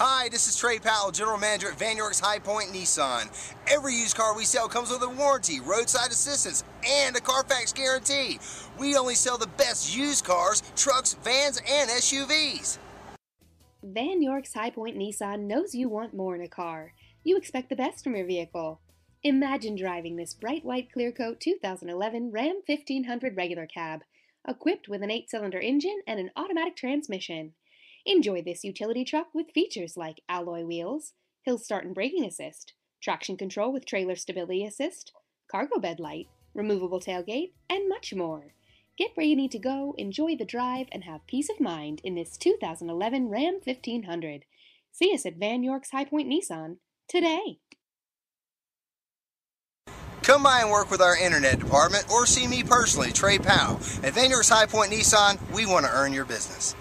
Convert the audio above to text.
Hi, this is Trey Powell, General Manager at Vann York's High Point Nissan. Every used car we sell comes with a warranty, roadside assistance, and a Carfax guarantee. We only sell the best used cars, trucks, vans, and SUVs. Vann York's High Point Nissan knows you want more in a car. You expect the best from your vehicle. Imagine driving this bright white clear coat 2011 Ram 1500 regular cab, equipped with an 8 cylinder engine and an automatic transmission. Enjoy this utility truck with features like alloy wheels, hill start and braking assist, traction control with trailer stability assist, cargo bed light, removable tailgate, and much more. Get where you need to go, enjoy the drive, and have peace of mind in this 2011 Ram 1500. See us at Vann York's High Point Nissan today. Come by and work with our internet department or see me personally, Trey Powell. At Vann York's High Point Nissan, we want to earn your business.